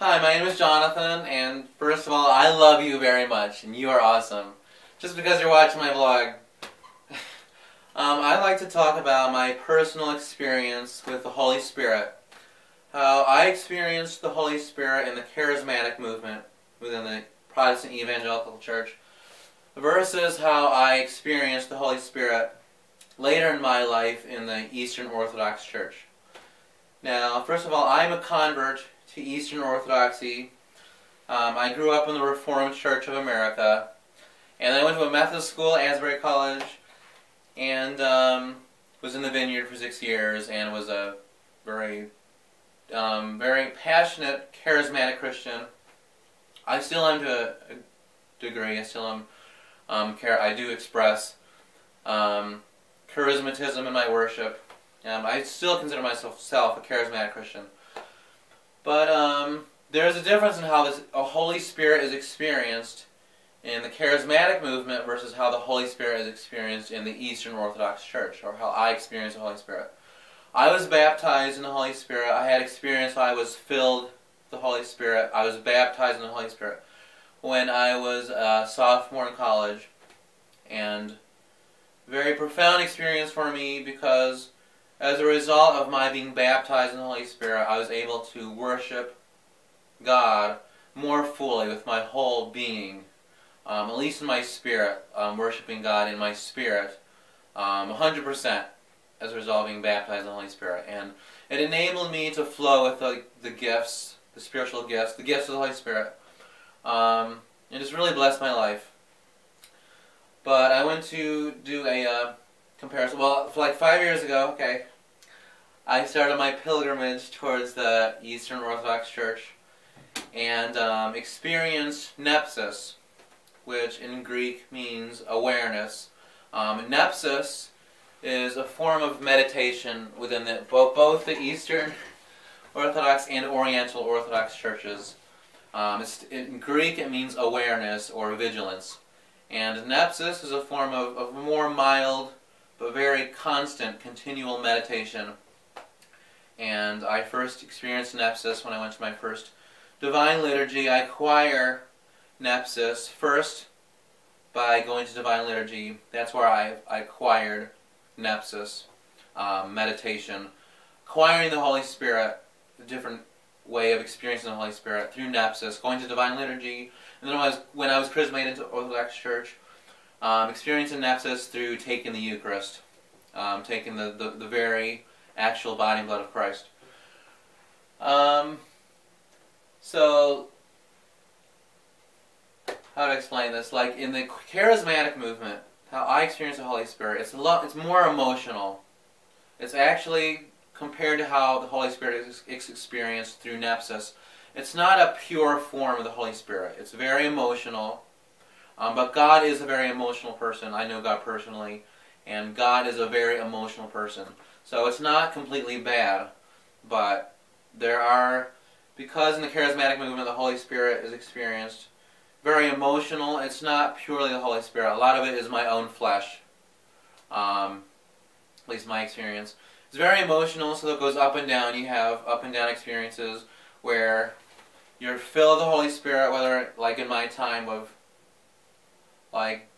Hi, my name is Jonathan, and first of all, I love you very much, and you are awesome. Just because you're watching my vlog. um, I'd like to talk about my personal experience with the Holy Spirit. How I experienced the Holy Spirit in the charismatic movement within the Protestant Evangelical Church versus how I experienced the Holy Spirit later in my life in the Eastern Orthodox Church. Now, first of all, I'm a convert to Eastern Orthodoxy. Um, I grew up in the Reformed Church of America, and I went to a Methodist school, Asbury College, and um, was in the vineyard for six years, and was a very, um, very passionate, charismatic Christian. I still am to a, degree. I still am. Um, I do express um, charismatism in my worship. Um, I still consider myself self a charismatic Christian. But um, there's a difference in how this, a Holy Spirit is experienced in the charismatic movement versus how the Holy Spirit is experienced in the Eastern Orthodox Church, or how I experience the Holy Spirit. I was baptized in the Holy Spirit. I had experience I was filled the Holy Spirit. I was baptized in the Holy Spirit when I was a sophomore in college. And very profound experience for me because as a result of my being baptized in the Holy Spirit, I was able to worship God more fully with my whole being, um, at least in my spirit, um, worshiping God in my spirit, um, 100% as a result of being baptized in the Holy Spirit. And it enabled me to flow with the, the gifts, the spiritual gifts, the gifts of the Holy Spirit. Um, it just really blessed my life. But I went to do a uh, comparison. Well, like five years ago, okay, I started my pilgrimage towards the Eastern Orthodox Church and um, experienced nepsis, which in Greek means awareness. Um, nepsis is a form of meditation within the, both, both the Eastern Orthodox and Oriental Orthodox churches. Um, in Greek, it means awareness or vigilance. And nepsis is a form of, of more mild but very constant, continual meditation. And I first experienced nepsis when I went to my first divine liturgy. I acquire nepsis first by going to divine liturgy. That's where I, I acquired nepsis, um, meditation. Acquiring the Holy Spirit, a different way of experiencing the Holy Spirit through nepsis, going to divine liturgy, and then when I was, when I was chrismated into Orthodox Church, um, experiencing nepsis through taking the Eucharist, um, taking the, the, the, very actual body and blood of Christ. Um, so, how to explain this? Like in the charismatic movement, how I experience the Holy Spirit, it's a lot. It's more emotional. It's actually compared to how the Holy Spirit is experienced through nepsis. It's not a pure form of the Holy Spirit. It's very emotional. Um, but God is a very emotional person. I know God personally. And God is a very emotional person. So it's not completely bad. But there are, because in the charismatic movement the Holy Spirit is experienced, very emotional. It's not purely the Holy Spirit. A lot of it is my own flesh. Um, at least my experience. It's very emotional, so it goes up and down. You have up and down experiences where you're filled with the Holy Spirit, whether, like in my time of, like,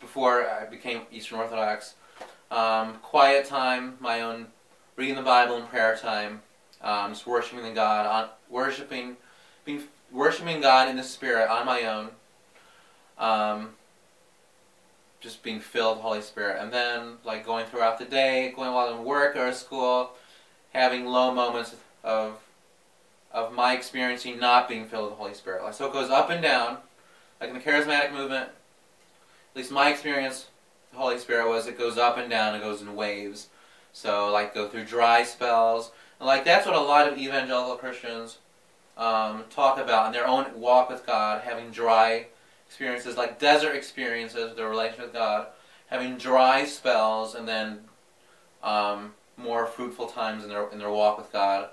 before I became Eastern Orthodox, um, quiet time, my own reading the Bible and prayer time, um, just worshiping God, on, worshiping, being, worshiping God in the Spirit on my own. Um, just being filled with Holy Spirit. And then, like, going throughout the day, going while in work or school, having low moments of of my experiencing not being filled with the Holy Spirit. Like, so it goes up and down. Like in the charismatic movement, at least my experience, the Holy Spirit was it goes up and down. It goes in waves. So, like, go through dry spells. And, like, that's what a lot of evangelical Christians um, talk about in their own walk with God, having dry experiences, like desert experiences, their relationship with God, having dry spells, and then um, more fruitful times in their in their walk with God,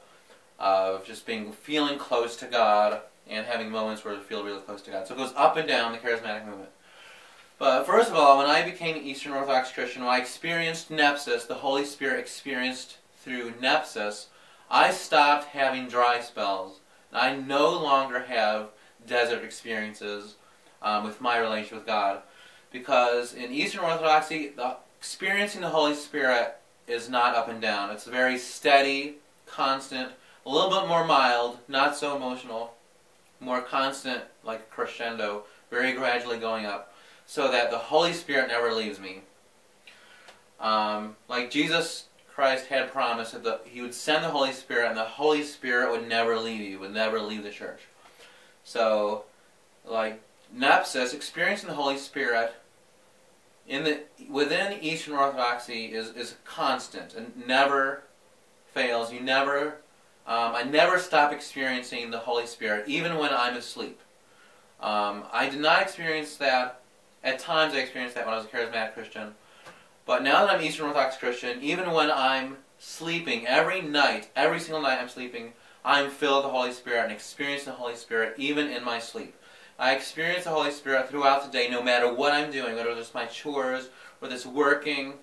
of just being feeling close to God and having moments where they feel really close to God. So it goes up and down the charismatic movement. But first of all, when I became Eastern Orthodox Christian, when I experienced nepsis, the Holy Spirit experienced through nepsis, I stopped having dry spells. I no longer have desert experiences um, with my relationship with God. Because in Eastern Orthodoxy, the, experiencing the Holy Spirit is not up and down. It's very steady, constant, a little bit more mild, not so emotional, more constant, like crescendo, very gradually going up, so that the Holy Spirit never leaves me. Um, like Jesus Christ had promised that the, He would send the Holy Spirit, and the Holy Spirit would never leave you, would never leave the church. So, like Nepsis, experiencing the Holy Spirit in the within Eastern Orthodoxy is is constant and never fails. You never, um, I never stop experiencing the Holy Spirit, even when I'm asleep. Um, I did not experience that. At times, I experienced that when I was a charismatic Christian. But now that I'm Eastern Orthodox Christian, even when I'm sleeping, every night, every single night I'm sleeping, I'm filled with the Holy Spirit and experience the Holy Spirit even in my sleep. I experience the Holy Spirit throughout the day, no matter what I'm doing, whether it's my chores, whether it's working,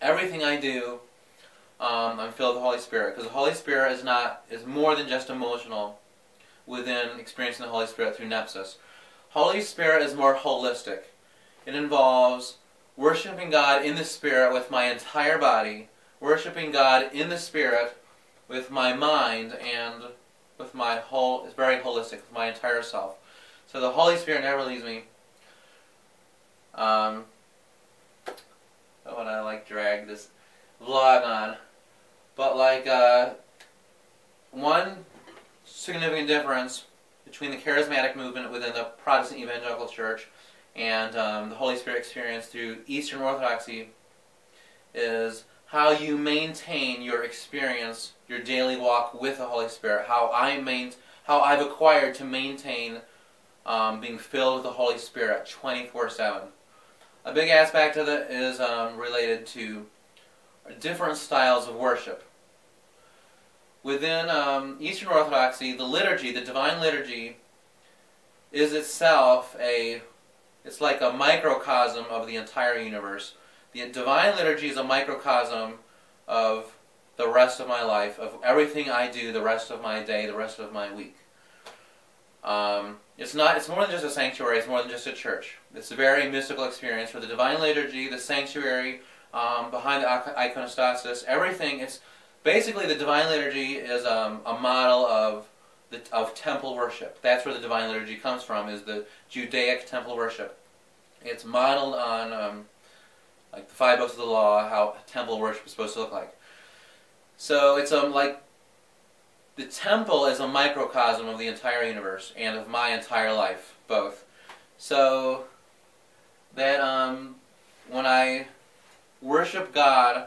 everything I do, um, I'm filled with the Holy Spirit. Because the Holy Spirit is not is more than just emotional within experiencing the Holy Spirit through Nepsis. Holy Spirit is more holistic. It involves worshiping God in the Spirit with my entire body, worshiping God in the Spirit with my mind and with my whole, it's very holistic, with my entire self. So the Holy Spirit never leaves me. Um, I want to like drag this vlog on, but like uh, one significant difference between the charismatic movement within the Protestant Evangelical Church and um, the Holy Spirit experience through Eastern Orthodoxy is how you maintain your experience, your daily walk with the Holy Spirit. How I main, how I've acquired to maintain um, being filled with the Holy Spirit 24/7. A big aspect of it is um, related to different styles of worship. Within um, Eastern Orthodoxy, the liturgy, the divine liturgy, is itself a it's like a microcosm of the entire universe. The divine liturgy is a microcosm of the rest of my life, of everything I do the rest of my day, the rest of my week. Um, it's not. It's more than just a sanctuary. It's more than just a church. It's a very mystical experience for the divine liturgy, the sanctuary, um, behind the iconostasis, everything. It's basically the divine liturgy is um, a model of the, of temple worship. That's where the divine liturgy comes from. Is the Judaic temple worship. It's modeled on um, like the five books of the law, how temple worship is supposed to look like. So it's um like the temple is a microcosm of the entire universe and of my entire life, both. So that um, when I worship God,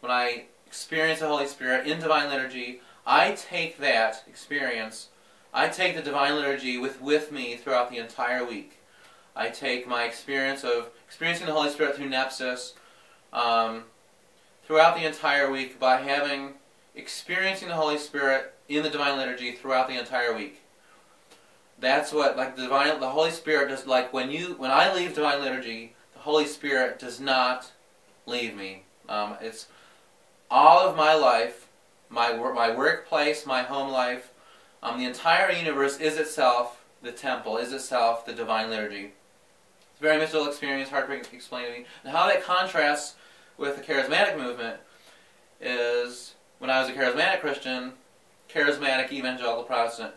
when I experience the Holy Spirit in divine liturgy, I take that experience, I take the divine liturgy with, with me throughout the entire week. I take my experience of experiencing the Holy Spirit through Nepsis um, throughout the entire week by having experiencing the Holy Spirit in the divine liturgy throughout the entire week. That's what like the divine the Holy Spirit does like when you when I leave divine liturgy, the Holy Spirit does not leave me. Um, it's all of my life, my my workplace, my home life, um, the entire universe is itself the temple, is itself the divine liturgy. It's a very mystical experience, hard to explain to me. And how that contrasts with the charismatic movement is when I was a charismatic Christian, charismatic evangelical Protestant.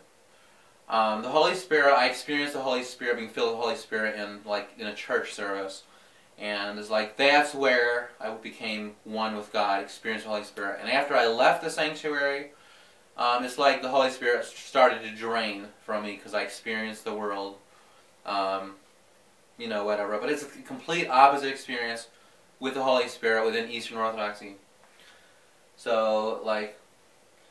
Um, the Holy Spirit, I experienced the Holy Spirit, being filled with the Holy Spirit in like in a church service, and it's like that's where I became one with God, experienced the Holy Spirit. And after I left the sanctuary, um, it's like the Holy Spirit started to drain from me because I experienced the world, um, you know, whatever. But it's a complete opposite experience with the Holy Spirit within Eastern Orthodoxy. So, like,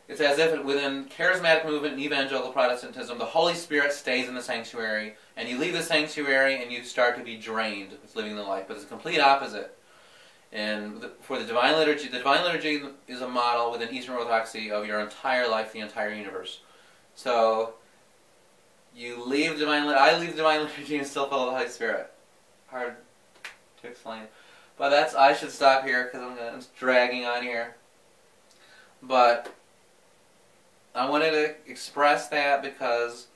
it's as if within charismatic movement and evangelical Protestantism, the Holy Spirit stays in the sanctuary, and you leave the sanctuary and you start to be drained with living the life. But it's the complete opposite. And for the divine liturgy, the divine liturgy is a model within Eastern Orthodoxy of your entire life, the entire universe. So you leave divine. I leave divine liturgy and still follow the Holy Spirit. Hard to explain, but that's. I should stop here because I'm, I'm dragging on here. But I wanted to express that because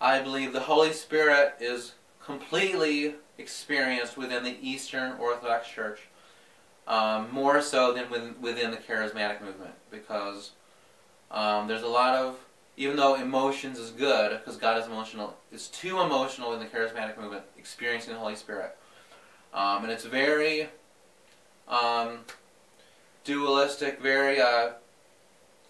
I believe the Holy Spirit is completely experienced within the Eastern Orthodox Church, um, more so than within, the charismatic movement, because um, there's a lot of, even though emotions is good, because God is emotional, it's too emotional in the charismatic movement, experiencing the Holy Spirit. Um, and it's very um, dualistic, very uh,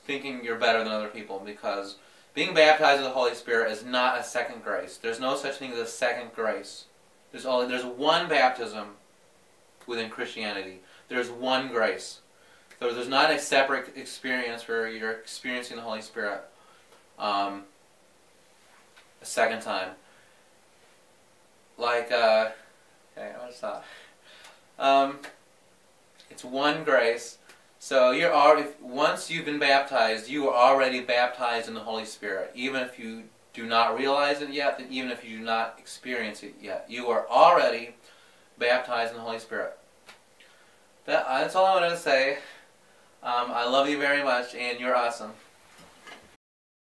thinking you're better than other people, because being baptized with the Holy Spirit is not a second grace. There's no such thing as a second grace. There's only there's one baptism within Christianity. There's one grace. So there's not a separate experience where you're experiencing the Holy Spirit um, a second time. Like, uh, okay, I'll stop. Um, it's one grace. So you're already once you've been baptized, you are already baptized in the Holy Spirit. Even if you do not realize it yet, even if you do not experience it yet, you are already baptized in the Holy Spirit. That, that's all I wanted to say. Um, I love you very much, and you're awesome.